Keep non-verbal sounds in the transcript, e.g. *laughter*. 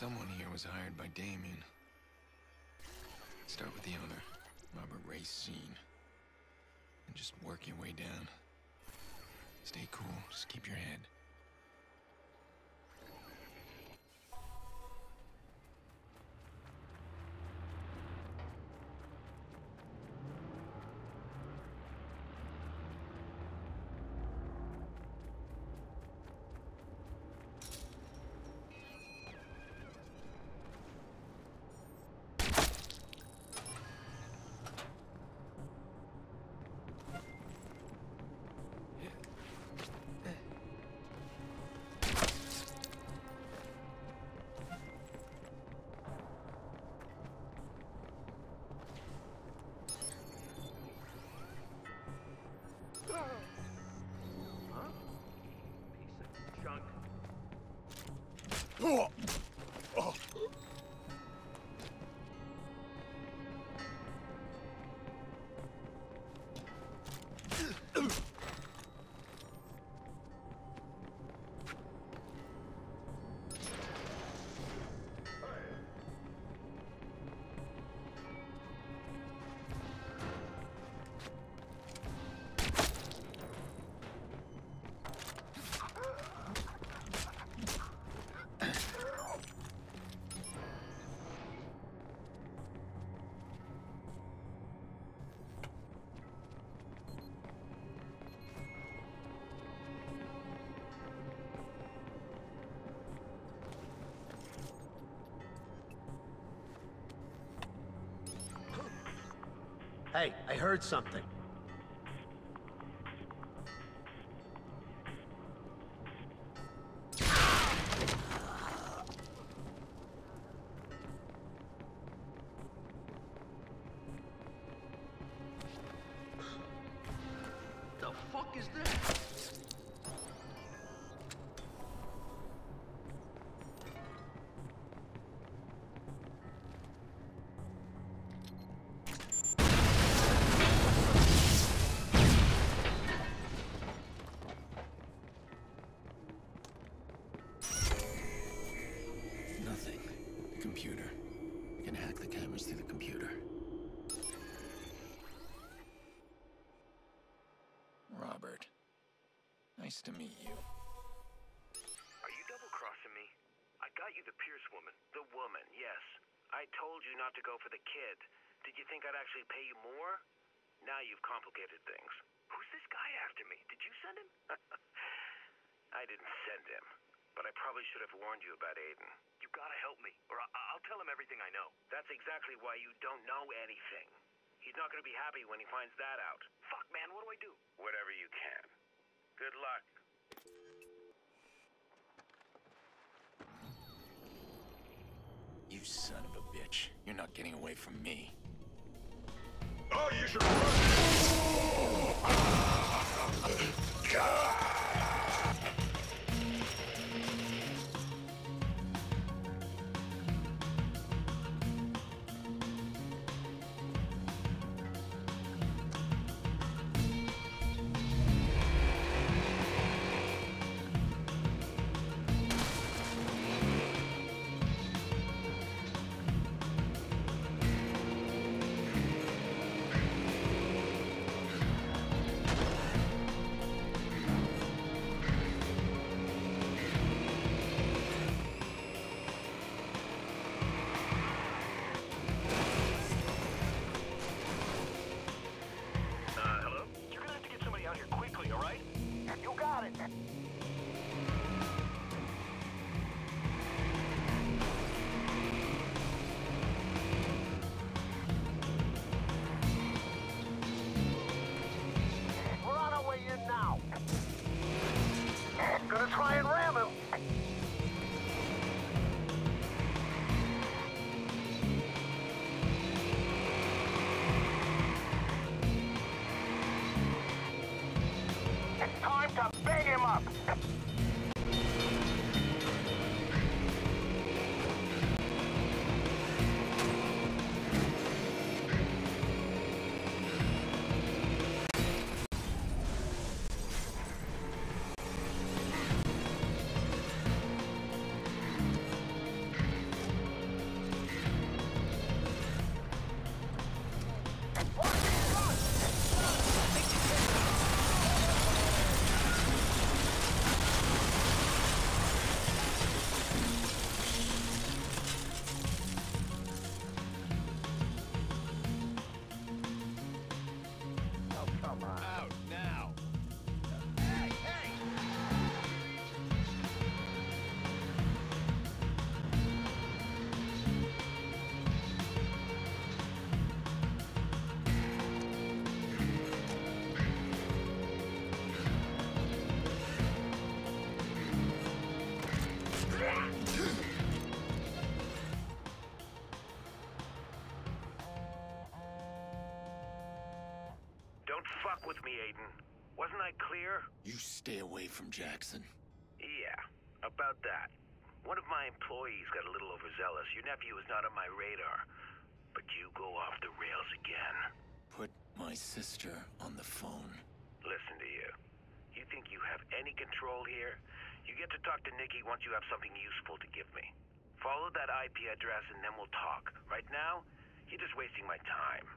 Someone here was hired by Damien. Start with the owner, Robert Racine. And just work your way down. Stay cool, just keep your head. Hey, I heard something. The fuck is that? Nothing. The computer. I can hack the cameras through the computer. Robert. Nice to meet you. Are you double-crossing me? I got you the Pearce woman. The woman, yes. I told you not to go for the kid. Did you think I'd actually pay you more? Now you've complicated things. Who's this guy after me? Did you send him? *laughs* I didn't send him, but I probably should have warned you about Aiden. You gotta help me, or I I'll tell him everything I know. That's exactly why you don't know anything. He's not gonna be happy when he finds that out. Fuck, man, what do I do? Whatever you can. Good luck. You son of a bitch. You're not getting away from me. Oh, you should run! You got it. Me, Aiden. Wasn't I clear? You stay away from Jackson. Yeah, about that. One of my employees got a little overzealous. Your nephew is not on my radar. But you go off the rails again. Put my sister on the phone. Listen to you. You think you have any control here? You get to talk to Nicky once you have something useful to give me. Follow that IP address and then we'll talk. Right now, you're just wasting my time.